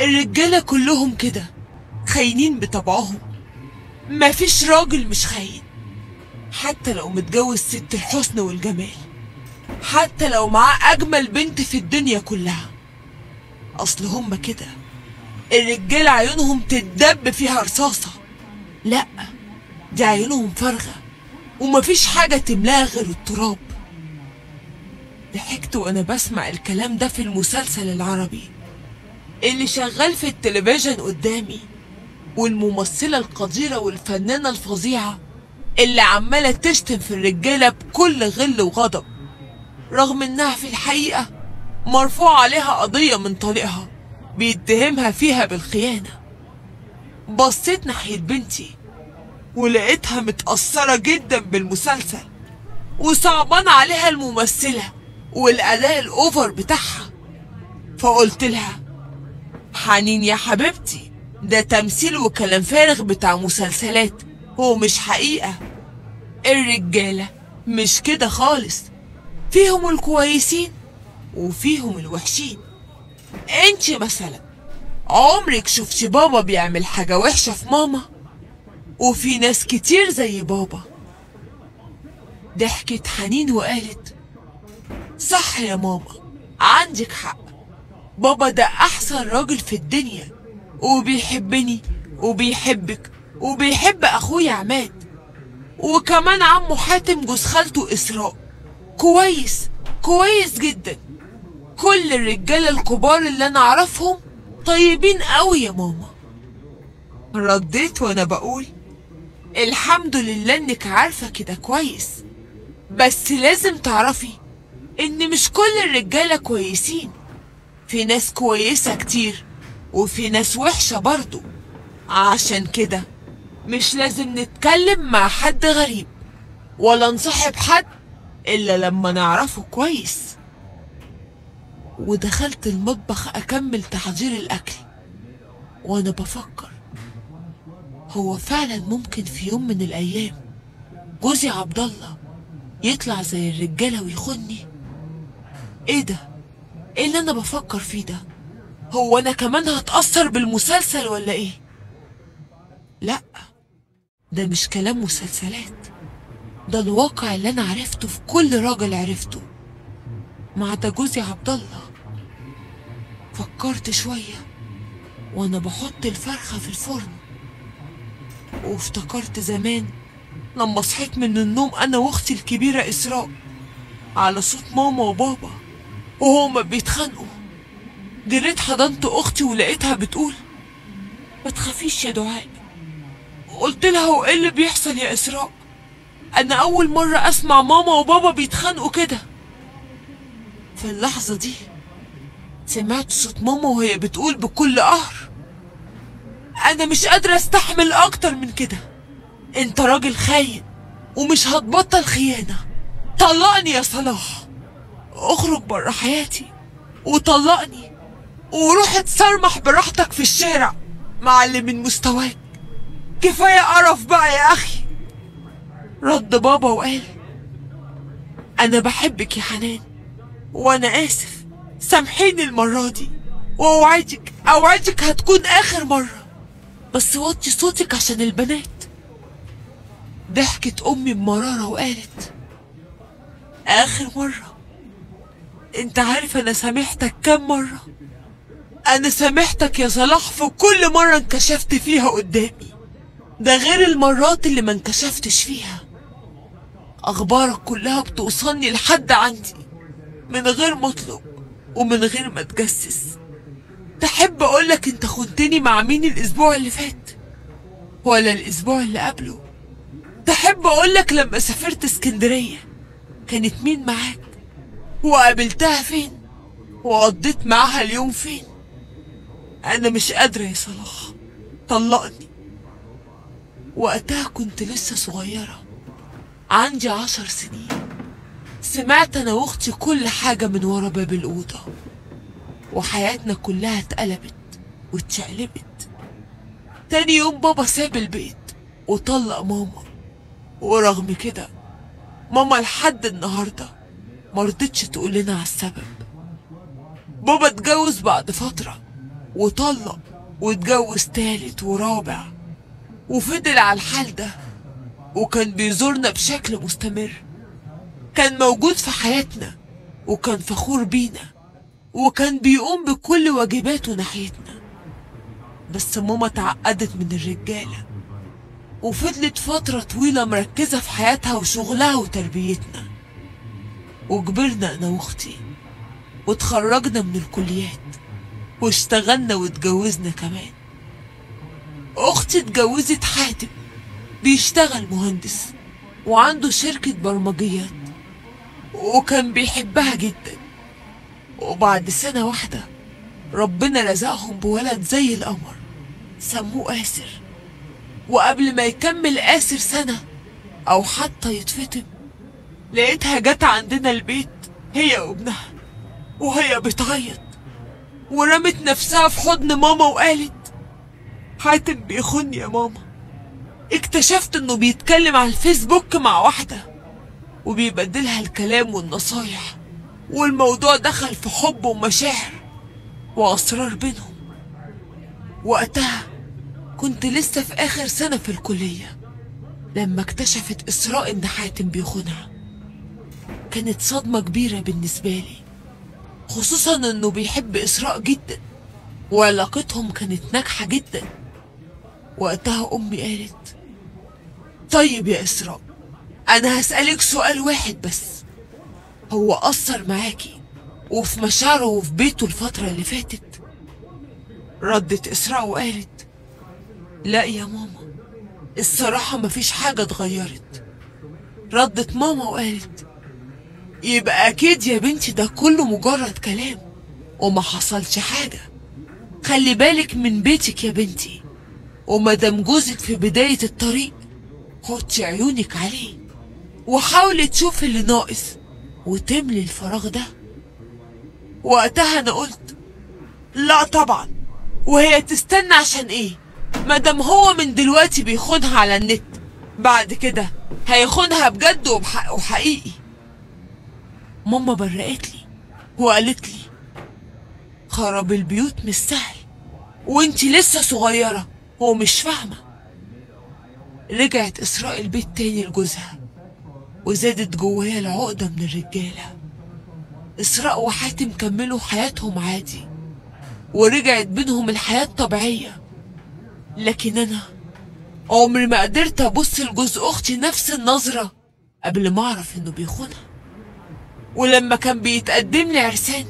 الرجالة كلهم كده خاينين بطبعهم. مفيش راجل مش خاين حتى لو متجوز ست الحسن والجمال حتى لو معاه أجمل بنت في الدنيا كلها. أصل هما كده الرجالة عيونهم تتدب فيها رصاصة. لأ دي عيونهم فارغة ومفيش حاجة تملاها غير التراب. ضحكت وأنا بسمع الكلام ده في المسلسل العربي. اللي شغال في التلفزيون قدامي والممثلة القديرة والفنانة الفظيعة اللي عمالة تشتم في الرجالة بكل غل وغضب رغم إنها في الحقيقة مرفوع عليها قضية من طليقها بيتهمها فيها بالخيانة. بصيت ناحية بنتي ولقيتها متأثرة جدا بالمسلسل وصعبان عليها الممثلة والأداء الأوفر بتاعها فقلت لها حنين يا حبيبتي. ده تمثيل وكلام فارغ بتاع مسلسلات. هو مش حقيقة. الرجالة مش كده خالص. فيهم الكويسين وفيهم الوحشين. انت مثلا عمرك شفتي بابا بيعمل حاجة وحشة في ماما؟ وفي ناس كتير زي بابا. ضحكت حنين وقالت صح يا ماما عندك حق. بابا ده أحسن راجل في الدنيا وبيحبني وبيحبك وبيحب أخويا عماد وكمان عمه حاتم جوز خالته إسراء. كويس كويس جدا. كل الرجاله الكبار اللي أنا أعرفهم طيبين قوي يا ماما. رديت وأنا بقول الحمد لله إنك عارفة كده كويس. بس لازم تعرفي إن مش كل الرجالة كويسين. في ناس كويسة كتير وفي ناس وحشة برضو. عشان كده مش لازم نتكلم مع حد غريب ولا نصاحب حد إلا لما نعرفه كويس. ودخلت المطبخ أكمل تحضير الأكل وأنا بفكر هو فعلا ممكن في يوم من الأيام جوزي عبد الله يطلع زي الرجالة ويخوني؟ إيه ده؟ إيه اللي أنا بفكر فيه ده؟ هو أنا كمان هتأثر بالمسلسل ولا إيه؟ لأ ده مش كلام مسلسلات. ده الواقع اللي أنا عرفته في كل راجل عرفته. ما عدا جوزي عبد الله فكرت شوية وأنا بحط الفرخة في الفرن. وافتكرت زمان لما صحيت من النوم أنا وأختي الكبيرة إسراء على صوت ماما وبابا. وهما بيتخانقوا. جريت حضنت أختي ولقيتها بتقول ما تخافيش يا دعاء. قلت لها هو إيه اللي بيحصل يا إسراء؟ أنا أول مرة أسمع ماما وبابا بيتخانقوا كده. في اللحظة دي سمعت صوت ماما وهي بتقول بكل قهر أنا مش قادرة أستحمل أكتر من كده. أنت راجل خاين ومش هتبطل خيانة. طلقني يا صلاح. أخرج بره حياتي وطلقني وروح اتصرمح براحتك في الشارع مع اللي من مستواك. كفاية قرف بقى يا أخي. رد بابا وقال أنا بحبك يا حنان وأنا آسف. سامحيني المرة دي وأوعدك أوعدك هتكون آخر مرة. بس وطي صوتك عشان البنات. ضحكت أمي بمرارة وقالت آخر مرة. انت عارف أنا سامحتك كام مرة؟ أنا سامحتك يا صلاح في كل مرة انكشفت فيها قدامي. ده غير المرات اللي ما انكشفتش فيها. أخبارك كلها بتوصلني لحد عندي من غير ما اطلب ومن غير ما اتجسس. تحب اقولك انت خنتني مع مين الأسبوع اللي فات؟ ولا الأسبوع اللي قبله؟ تحب اقولك لما سافرت اسكندرية كانت مين معاك؟ وقابلتها فين؟ وقضيت معاها اليوم فين؟ أنا مش قادرة يا صلاح. طلقني. وقتها كنت لسه صغيرة. عندي عشر سنين. سمعت أنا وأختي كل حاجة من ورا باب الأوضة. وحياتنا كلها اتقلبت واتشقلبت. تاني يوم بابا ساب البيت وطلق ماما. ورغم كده ماما لحد النهارده مرضتش تقول لنا على السبب. بابا اتجوز بعد فترة وطلق واتجوز تالت ورابع وفضل على الحال ده وكان بيزورنا بشكل مستمر. كان موجود في حياتنا وكان فخور بينا وكان بيقوم بكل واجباته ناحيتنا. بس ماما اتعقدت من الرجالة وفضلت فترة طويلة مركزة في حياتها وشغلها وتربيتنا. وكبرنا أنا وأختي واتخرجنا من الكليات واشتغلنا واتجوزنا كمان. أختي اتجوزت حاتم بيشتغل مهندس وعنده شركة برمجيات وكان بيحبها جدا. وبعد سنة واحدة ربنا رزقهم بولد زي القمر سموه آسر. وقبل ما يكمل آسر سنة أو حتى يتفتن لقيتها جت عندنا البيت هي وابنها وهي بتعيط ورمت نفسها في حضن ماما وقالت حاتم بيخوني يا ماما. اكتشفت إنه بيتكلم على الفيسبوك مع واحدة وبيبدلها الكلام والنصايح والموضوع دخل في حب ومشاعر وأسرار بينهم. وقتها كنت لسه في آخر سنة في الكلية لما اكتشفت إسراء إن حاتم بيخونها. كانت صدمة كبيرة بالنسبة لي. خصوصا إنه بيحب إسراء جدا وعلاقتهم كانت ناجحة جدا. وقتها أمي قالت طيب يا إسراء أنا هسألك سؤال واحد بس. هو أثر معاكي وفي مشاعره وفي بيته الفترة اللي فاتت؟ ردت إسراء وقالت لا يا ماما الصراحة مفيش حاجة اتغيرت. ردت ماما وقالت يبقى أكيد يا بنتي ده كله مجرد كلام وما حصلش حاجة. خلي بالك من بيتك يا بنتي. ومادام جوزك في بداية الطريق حطي عيونك عليه وحاولي تشوفي اللي ناقص وتملي الفراغ ده. وقتها أنا قلت لا طبعا. وهي تستنى عشان إيه؟ مادام هو من دلوقتي بيخونها على النت بعد كده هيخونها بجد وبحق وحقيقي. ماما برقت لي وقالت لي خراب البيوت مش سهل وانتي لسه صغيرة ومش فاهمة. رجعت إسراء البيت تاني لجوزها وزادت جوايا العقدة من الرجالة. إسراء وحاتم كملوا حياتهم عادي ورجعت بينهم الحياة الطبيعية. لكن أنا عمري ما قدرت أبص لجوز أختي نفس النظرة قبل ما أعرف إنه بيخونها ولما كان بيتقدم لي عرسان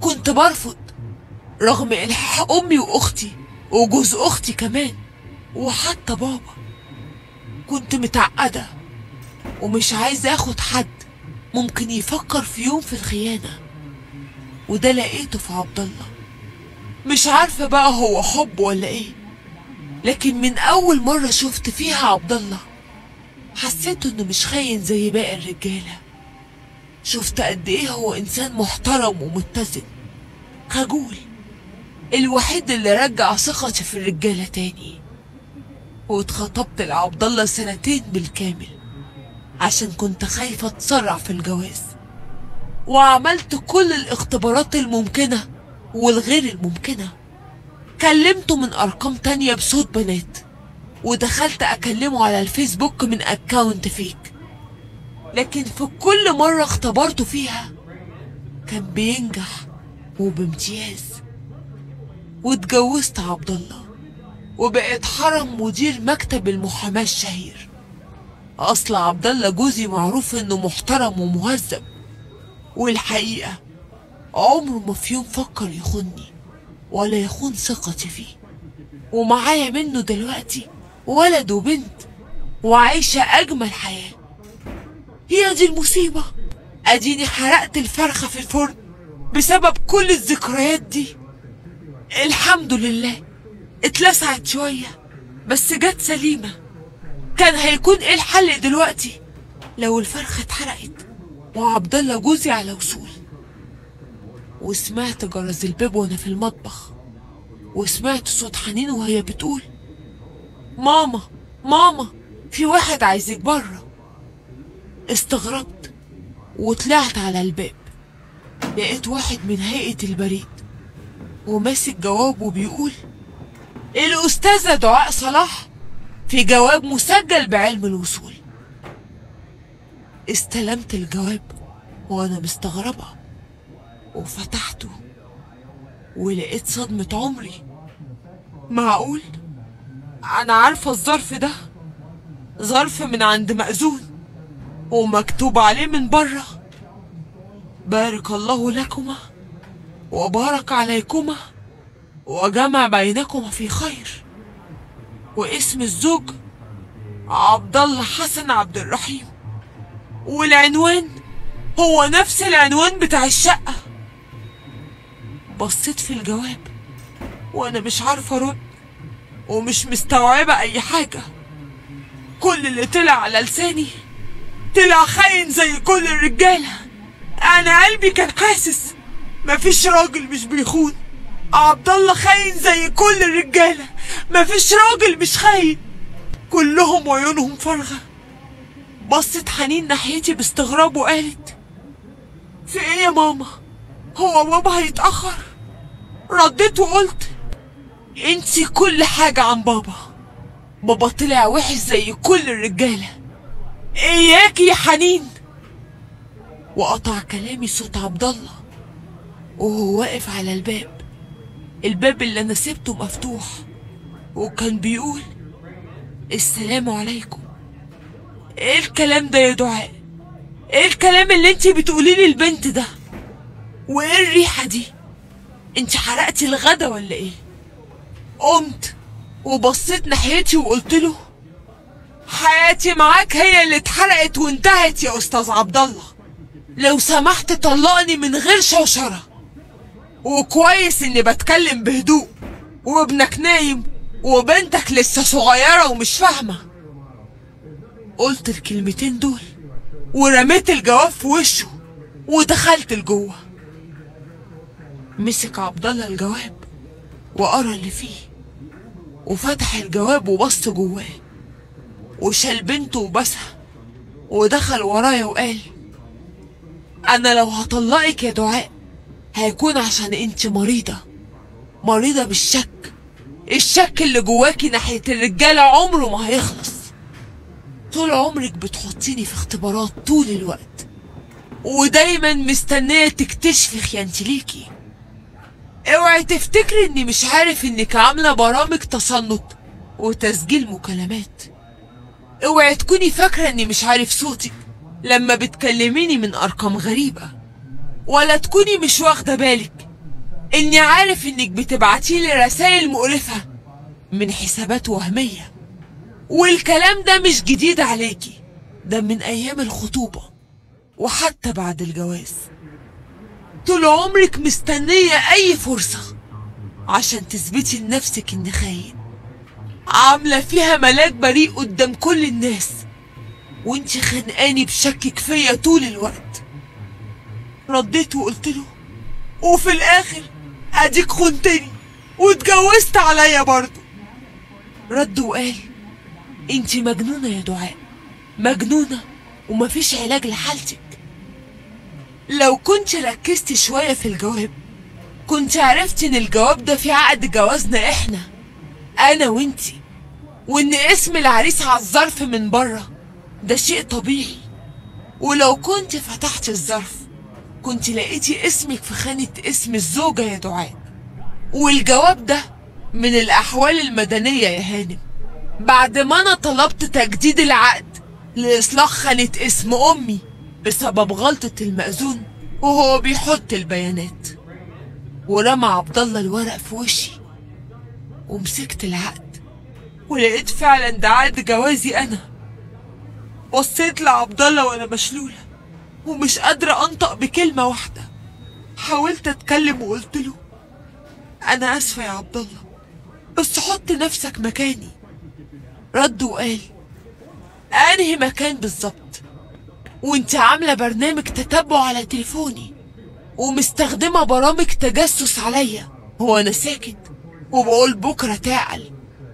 كنت برفض رغم إلحاح أمي وأختي وجوز أختي كمان وحتى بابا. كنت متعقدة ومش عايزة آخد حد ممكن يفكر في يوم في الخيانة وده لقيته في عبد الله. مش عارفة بقى هو حب ولا إيه لكن من أول مرة شفت فيها عبد الله حسيت إنه مش خاين زي باقي الرجالة. شفت قد إيه هو إنسان محترم ومتزن. خجول الوحيد اللي رجع ثقتي في الرجالة تاني. واتخطبت لعبد الله سنتين بالكامل عشان كنت خايفة أتسرع في الجواز. وعملت كل الاختبارات الممكنة والغير الممكنة. كلمته من أرقام تانية بصوت بنات ودخلت أكلمه على الفيسبوك من أكاونت فيك. لكن في كل مرة اختبرته فيها كان بينجح وبامتياز. واتجوزت عبد الله وبقيت حرم مدير مكتب المحاماة الشهير. أصل عبد الله جوزي معروف إنه محترم ومهذب والحقيقة عمره ما في يوم فكر يخوني ولا يخون ثقتي فيه. ومعايا منه دلوقتي ولد وبنت وعايشة أجمل حياة. هي دي المصيبة. أديني حرقت الفرخة في الفرن بسبب كل الذكريات دي. الحمد لله اتلسعت شوية بس جت سليمة. كان هيكون إيه الحل دلوقتي؟ لو الفرخة اتحرقت وعبد الله جوزي على وصول. وسمعت جرس الباب وأنا في المطبخ وسمعت صوت حنين وهي بتقول ماما ماما في واحد عايزك بره. استغربت وطلعت على الباب. لقيت واحد من هيئة البريد وماسك جواب وبيقول الأستاذة دعاء صلاح في جواب مسجل بعلم الوصول. استلمت الجواب وأنا مستغربة وفتحته ولقيت صدمة عمري. معقول؟ أنا عارفة الظرف ده ظرف من عند مأذون. ومكتوب عليه من بره بارك الله لكما وبارك عليكما وجمع بينكما في خير. واسم الزوج عبد الله حسن عبد الرحيم. والعنوان هو نفس العنوان بتاع الشقة. بصيت في الجواب وأنا مش عارفة أرد ومش مستوعبة أي حاجة. كل اللي طلع على لساني طلع خاين زي كل الرجالة أنا قلبي كان حاسس. مفيش راجل مش بيخون. عبد الله خاين زي كل الرجالة مفيش راجل مش خاين. كلهم عيونهم فارغة بصت حنين ناحيتي باستغراب وقالت في إيه يا ماما؟ هو بابا هيتأخر. رديت وقلت انتي كل حاجة عن بابا. بابا طلع وحش زي كل الرجالة اياكي يا حنين. وقطع كلامي صوت عبد الله وهو واقف على الباب. الباب اللي أنا سبته مفتوح وكان بيقول السلام عليكم. إيه الكلام ده يا دعاء؟ إيه الكلام اللي انتي بتقوليه للبنت ده؟ وإيه الريحة دي؟ انت حرقتي الغدا ولا إيه؟ قمت وبصيت ناحيتي وقلت له حياتي معاك هي اللي اتحرقت وانتهت يا أستاذ عبد الله لو سمحت طلقني من غير شوشرة. وكويس إني بتكلم بهدوء. وابنك نايم وبنتك لسه صغيرة ومش فاهمة. قلت الكلمتين دول ورميت الجواب في وشه ودخلت لجوه. مسك عبد الله الجواب وقرأ اللي فيه وفتح الجواب وبص جواه. وشال بنته وبسها ودخل ورايا وقال أنا لو هطلقك يا دعاء هيكون عشان أنت مريضة مريضة بالشك الشك اللي جواكي ناحية الرجالة عمره ما هيخلص. طول عمرك بتحطيني في اختبارات طول الوقت ودايما مستنية تكتشفي خيانتي ليكي. اوعي تفتكري إني مش عارف إنك عاملة برامج تصنت وتسجيل مكالمات. اوعي تكوني فاكرة اني مش عارف صوتك. لما بتكلميني من أرقام غريبة. ولا تكوني مش واخدة بالك. اني عارف انك بتبعتيلي رسائل مقرفة من حسابات وهمية. والكلام ده مش جديد عليكي. ده من أيام الخطوبة. وحتى بعد الجواز. طول عمرك مستنية أي فرصة. عشان تثبتي لنفسك إني خاين. عاملة فيها ملاك بريء قدام كل الناس. وانتي خانقاني بشكك فيا طول الوقت. رديت وقلت له وفي الآخر أديك خنتني واتجوزت عليا برضه. رد وقال انتي مجنونة يا دعاء مجنونة ومفيش علاج لحالتك. لو كنت ركزت شوية في الجواب كنت عرفت إن الجواب ده في عقد جوازنا إحنا أنا وانتي. وإن اسم العريس على الظرف من بره ده شيء طبيعي. ولو كنت فتحت الظرف كنت لقيتي اسمك في خانة اسم الزوجة يا دعاء. والجواب ده من الأحوال المدنية يا هانم. بعد ما أنا طلبت تجديد العقد لإصلاح خانة اسم أمي بسبب غلطة المأذون وهو بيحط البيانات. ورمى عبد الله الورق في وشي ومسكت العقد. ولقيت فعلا ده عقد جوازي أنا. بصيت لعبد الله وأنا مشلولة ومش قادرة أنطق بكلمة واحدة. حاولت أتكلم وقلت له أنا آسفة يا عبد الله بس حط نفسك مكاني. رد وقال أنهي مكان بالظبط؟ وأنت عاملة برنامج تتبع على تليفوني ومستخدمة برامج تجسس عليا. هو أنا ساكت وبقول بكرة تعقل.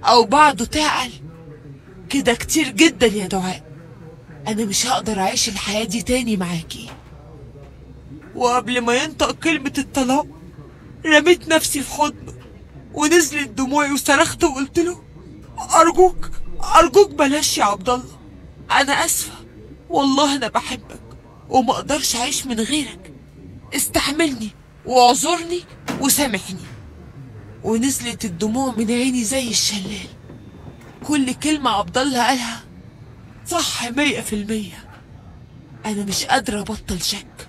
أو بعده تعقل كده كتير جدا يا دعاء. أنا مش هقدر أعيش الحياة دي تاني معاكي. وقبل ما ينطق كلمة الطلاق رميت نفسي في حضنه ونزلت دموعي وصرخت وقلت له أرجوك أرجوك بلاش يا عبد الله. أنا آسفة. والله أنا بحبك وما أقدرش أعيش من غيرك. استحملني واعذرني وسامحني. ونزلت الدموع من عيني زي الشلال. كل كلمة عبد الله قالها صح مية في المية. أنا مش قادرة أبطل شك.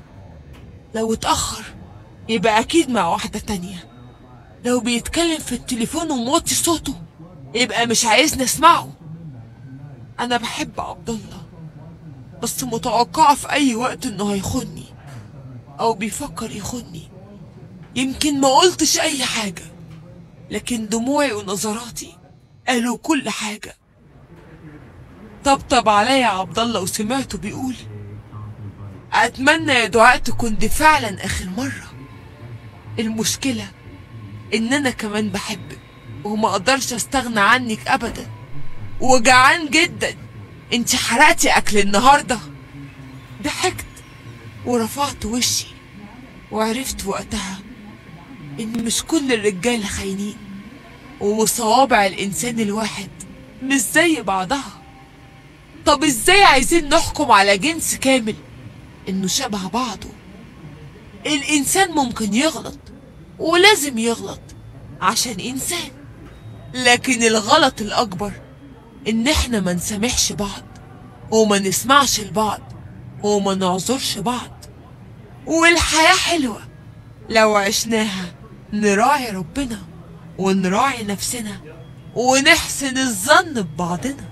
لو اتأخر يبقى أكيد مع واحدة تانية. لو بيتكلم في التليفون وموطي صوته يبقى مش عايزني أسمعه. أنا بحب عبد الله بس متوقعة في أي وقت إنه هيخوني أو بيفكر يخوني. يمكن ما قلتش أي حاجة. لكن دموعي ونظراتي قالوا كل حاجة. طبطب عليا عبد الله وسمعته بيقول أتمنى يا دعاء تكون دي فعلا آخر مرة. المشكلة إن أنا كمان بحبك وما أقدرش أستغنى عنك أبدا. وجعان جدا. أنت حرقتي أكل النهاردة. ضحكت ورفعت وشي وعرفت وقتها إن مش كل الرجالة خاينين وصوابع الإنسان الواحد مش زي بعضها. طب إزاي عايزين نحكم على جنس كامل إنه شبه بعضه؟ الإنسان ممكن يغلط ولازم يغلط عشان إنسان لكن الغلط الأكبر إن إحنا ما نسامحش بعض وما نسمعش لبعض وما نعذرش بعض. والحياة حلوة لو عشناها. نراعي ربنا ونراعي نفسنا ونحسن الظن ببعضنا.